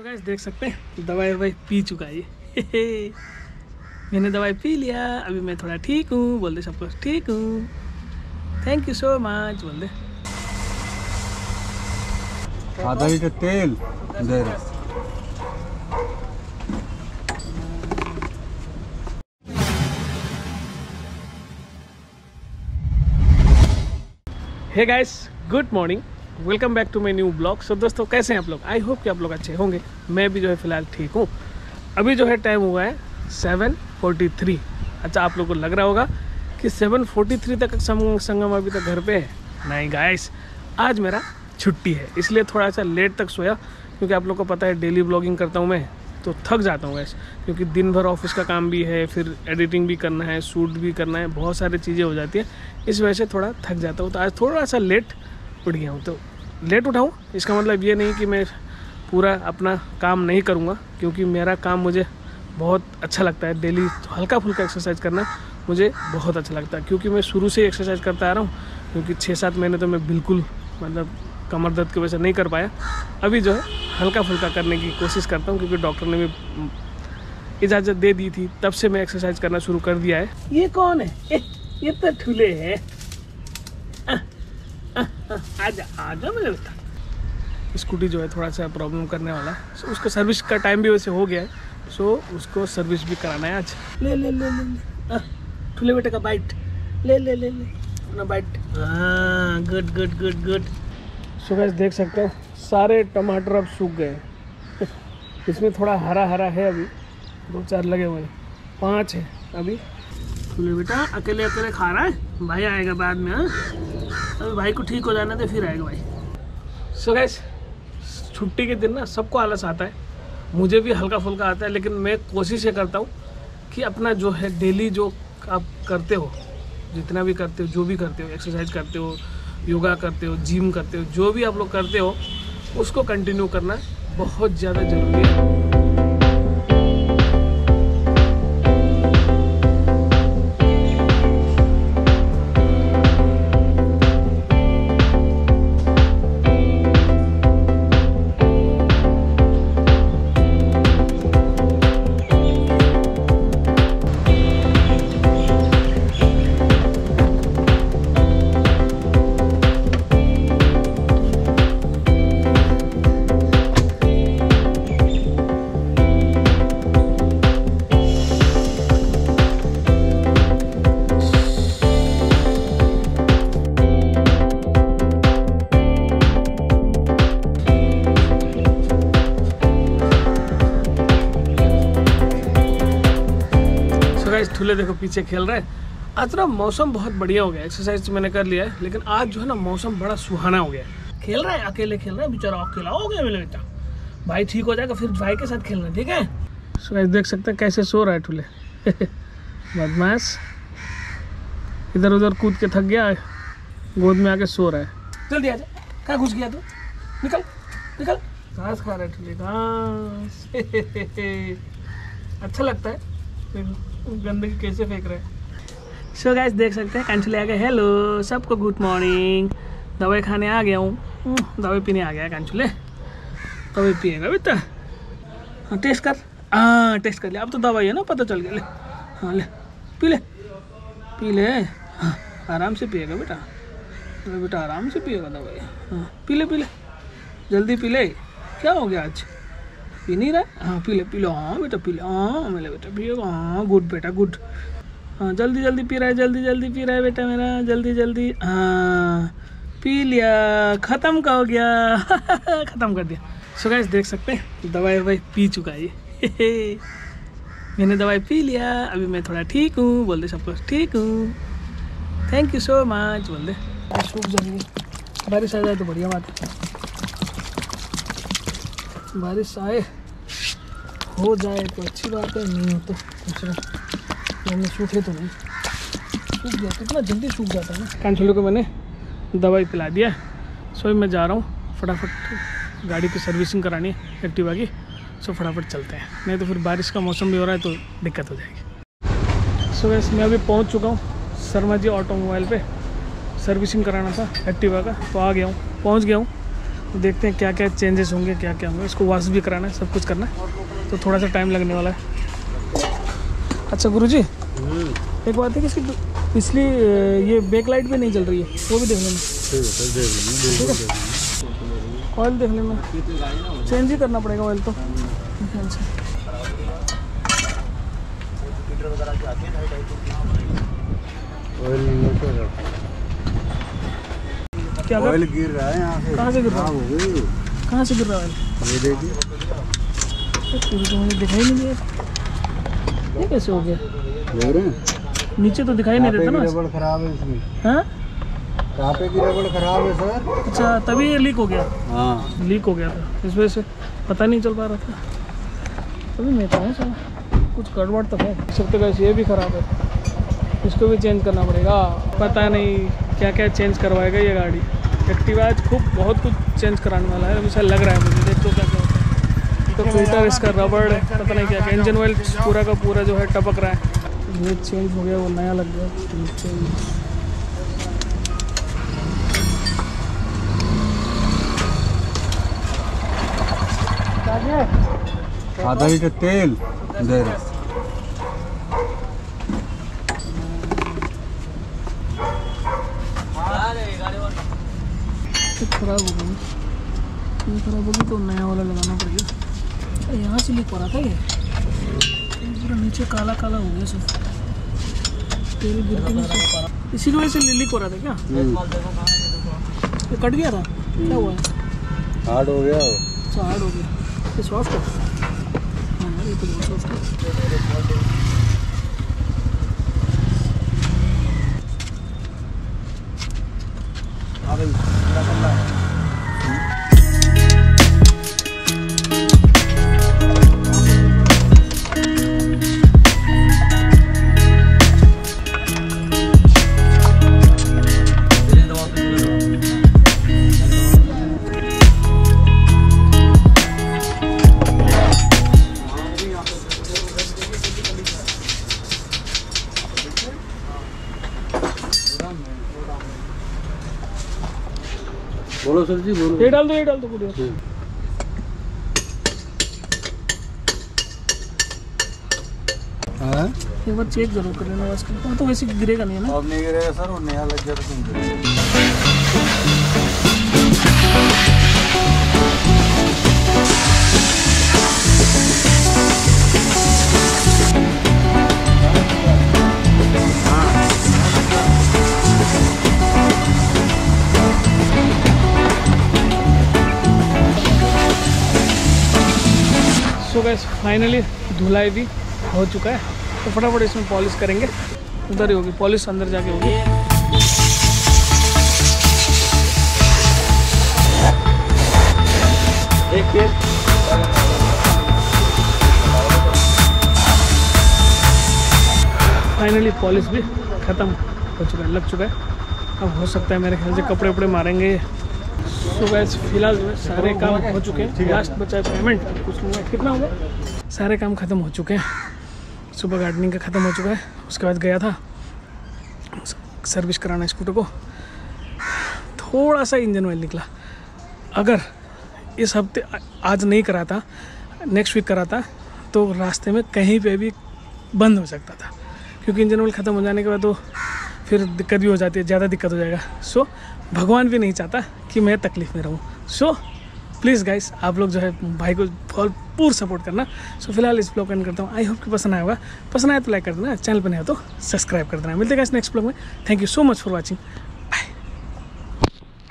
So guys देख सकते हैं दवाई ववाई पी चुका है ये। मैंने दवाई पी लिया अभी मैं थोड़ा ठीक हूँ बोल दे सबको ठीक हूँ। थैंक यू सो मच बोल दे आधा लीटर तेल दे रहे। Hey guys good morning welcome back to my new blog so दोस्तों, कैसे हैं आप लोग? आई होप कि आप लोग अच्छे होंगे। मैं भी जो है फ़िलहाल ठीक हूँ। अभी जो है टाइम हुआ है सेवन फोर्टी थ्री अच्छा आप लोग को लग रहा होगा कि सेवन फोर्टी थ्री तक संगम संगम अभी तक घर पे है। नहीं गाइस आज मेरा छुट्टी है। इसलिए थोड़ा सा लेट तक सोया, क्योंकि आप लोग को पता है डेली ब्लॉगिंग करता हूँ मैं तो थक जाता हूँ गैस क्योंकि दिन भर ऑफ़िस का काम भी है, फिर एडिटिंग भी करना है, शूट भी करना है, बहुत सारी चीज़ें हो जाती है। इस वजह से थोड़ा थक जाता हूँ। तो आज थोड़ा सा लेट उठ गया हूँ। तो लेट उठाऊँ? इसका मतलब ये नहीं कि मैं पूरा अपना काम नहीं करूँगा, क्योंकि मेरा काम मुझे बहुत अच्छा लगता है। डेली हल्का फुल्का एक्सरसाइज करना मुझे बहुत अच्छा लगता है, क्योंकि मैं शुरू से एक्सरसाइज करता आ रहा हूँ, क्योंकि छः सात महीने तो मैं बिल्कुल मतलब कमर दर्द की वजह से नहीं कर पाया। अभी जो है हल्का फुल्का करने की कोशिश करता हूँ, क्योंकि डॉक्टर ने भी इजाज़त दे दी थी, तब से मैं एक्सरसाइज करना शुरू कर दिया है। ये कौन है? ये तो ठुले है। आजा स्कूटी जो है थोड़ा सा प्रॉब्लम करने वाला। है सो उसका सर्विस का टाइम भी वैसे हो गया है। सो उसको सर्विस भी कराना है आज। ले ले ले ले ठुले बेटे का बाइट ले ले ले ले। अपना बाइट हाँ good good good good so guys देख सकते हो, सारे टमाटर अब सूख गए इसमें थोड़ा हरा हरा है अभी। दो चार लगे हुए हैं। पाँच है अभी। बोले बेटा अकेले अकेले खा रहा है? भाई आएगा बाद में हाँ? अभी भाई को ठीक हो जाना तो फिर आएगा भाई। सो गैस छुट्टी के दिन ना सबको आलस आता है। मुझे भी हल्का फुल्का आता है, लेकिन मैं कोशिश ये करता हूँ कि अपना जो है डेली जो आप करते हो, जितना भी करते हो, जो भी करते हो एक्सरसाइज करते हो योगा करते हो जिम करते हो, जो भी आप लोग करते हो, उसको कंटिन्यू करना बहुत ज़्यादा ज़रूरी है। ठुले देखो, पीछे खेल रहे हैं। आज ना मौसम बहुत बढ़िया हो गया। एक्सरसाइज तो मैंने कर लिया है, लेकिन आज जो है ना मौसम बड़ा सुहाना हो गया खेल रहा है, अकेले खेल रहा है, बेचारा अकेला हो गया मेरे बेटा। भाई ठीक हो जाएगा, फिर भाई के साथ खेलना, ठीक है? सो गाइस देख सकते हैं कैसे सो रहा है ठुले। बदमाश। इधर उधर कूद के थक गया गोद में आके सो रहा है। जल्दी आ जा। कहाँ घुस गया तू? निकल निकल। घास खा रहा है ठुले घास अच्छा लगता है। गंदगी कैसे फेंक रहे हैं? सो गैस देख सकते हैं कंचले आ गए। हेलो सबको गुड मॉर्निंग दवाई खाने आ गया हूँ। हम्म, दवाई पीने आ गया कंचुले। दवाई पिएगा बेटा हाँ टेस्ट कर। हाँ टेस्ट कर लिया अब तो दवाई है ना पता चल गया। ले। हाँ ले। पी ले। पी ले। हाँ आराम से पिएगा बेटा। बेटा आराम से पिएगा दवाई। हाँ पी ले पी ले। जल्दी पी ले। क्या हो गया आज? पी नहीं रहा हाँ पी ले पी लो हाँ बेटा पी ले हाँ मेरे बेटा पिएगा हाँ गुड बेटा, गुड। हाँ जल्दी जल्दी पी रहा है, जल्दी जल्दी पी रहा है बेटा मेरा, जल्दी जल्दी। हाँ पी लिया, ख़त्म का हो गया। ख़त्म कर दिया। सो गाइस देख सकते हैं, दवाई ववाई पी चुका है ये। मैंने दवाई पी लिया, अभी मैं थोड़ा ठीक हूँ बोल दे सबको ठीक हूँ। थैंक यू सो मच बोल दे सूख जाएँगे बारिश आ जाए तो बढ़िया बात है। बारिश आए। हो जाए तो अच्छी बात है, नहीं हो तो दूसरा मैंने सूखे तो नहीं। सूख गया, कितना जल्दी सूख जाता है ना। कांचोले को मैंने दवाई पिला दिया सो मैं जा रहा हूँ, फटाफट गाड़ी की सर्विसिंग करानी है, एक्टिवा की। सो फटाफट चलते हैं। नहीं तो फिर बारिश का मौसम भी हो रहा है तो दिक्कत हो जाएगी। सो वैसे मैं अभी पहुँच चुका हूँ शर्मा जी ऑटोमोबाइल पे। सर्विसिंग कराना था, एक्टिवा का। तो आ गया हूँ, पहुँच गया हूँ। देखते हैं क्या क्या चेंजेस होंगे क्या क्या होंगे। इसको वॉश भी कराना है, सब कुछ करना है। तो थोड़ा सा टाइम लगने वाला है। अच्छा गुरुजी एक बात है कि इसकी पिछली ये बैक लाइट भी नहीं चल रही है वो भी देख लेना ठीक है? लेंगे। बिल्कुल देख लेंगे ऑयल देख लेना चेंज ही करना पड़ेगा ऑयल तो। ऑयल क्या ऑयल गिर रहा है यहाँ से। कहाँ से गिर रहा है? हो कहाँ से गिर रहा है ऑयल ये देखिए। तो मुझे दिखाई नहीं दिया ये कैसे हो गया हैं नीचे तो दिखाई नहीं देता ना। रबड़ खराब है इसमें। हाँ? कहाँ की रबड़ खराब है सर। अच्छा तभी ये लीक हो गया। हाँ। लीक हो गया था। इस वजह से पता नहीं चल पा रहा था। तभी मैं कहूँ सर। कुछ गड़बड़ तो है। ये भी ख़राब है। इसको भी चेंज करना पड़ेगा। पता नहीं क्या क्या चेंज करवाएगा ये गाड़ी। एक्टिवा आज खूब बहुत कुछ चेंज कराने वाला है। ऐसा लग रहा है मुझे देख तो क्या क्या होता है तो फ़िल्टर इसका रबड़ पता नहीं क्या इंजन ऑयल पूरा का पूरा जो है टपक रहा है। ये चेंज हो गया वो नया लग गया। आधा लीटर तेल दे रहे। खराब हो गई खराब होगी तो नया वाला लगाना पड़ेगा। अरे यहाँ से लीक हो रहा था ये। पूरा नीचे काला काला हो गया सब। तेल गिर इसी वजह से लीक हो रहा था क्या? ये कट गया था? क्या हुआ? हार्ड हो गया अच्छा हार्ड हो गया। ये सॉफ्ट है? हाँ यार ये तो बहुत सॉफ्ट है। बोलो सर जी बोलो। ये डाल दो ये डाल दो पूरी हाँ? एक बार चेक ज़रूर कर लेना बस वो तो वैसे गिरेगा नहीं है ना? अब नहीं गिरेगा सर वो नया लग गया तो क्यों फाइनली धुलाई भी हो चुका है। तो फटाफट इसमें पॉलिश करेंगे। उधर ही होगी पॉलिश अंदर जाके होगी। फाइनली पॉलिश भी ख़त्म हो चुका है, लग चुका है। अब हो सकता है मेरे ख्याल से कपड़े वपड़े मारेंगे। सुबह फ़िलहाल जो है सारे काम हो चुके हैं। लास्ट बचा है पेमेंट कुछ कितना हो। गया सारे काम ख़त्म हो चुके हैं। सुबह गार्डनिंग का ख़त्म हो चुका है। उसके बाद गया था सर्विस कराना स्कूटर को। थोड़ा सा इंजन ऑयल निकला। अगर इस हफ़्ते आज नहीं कराता नेक्स्ट वीक कराता तो रास्ते में कहीं पे भी बंद हो सकता था। क्योंकि इंजन ऑयल ख़त्म हो जाने के बाद तो फिर दिक्कत भी हो जाती है, ज़्यादा दिक्कत हो जाएगा। सो भगवान भी नहीं चाहता कि मैं तकलीफ़ में रहूँ। सो प्लीज़ गाइस आप लोग जो है भाई को भरपूर सपोर्ट करना। सो फ़िलहाल इस ब्लॉग एंड करता हूँ। आई होप कि पसंद आया होगा। पसंद आया तो लाइक कर देना। चैनल पर नहीं हो तो सब्सक्राइब कर देना। मिलते हैं इस नेक्स्ट ब्लॉग में। Thank you so much for watching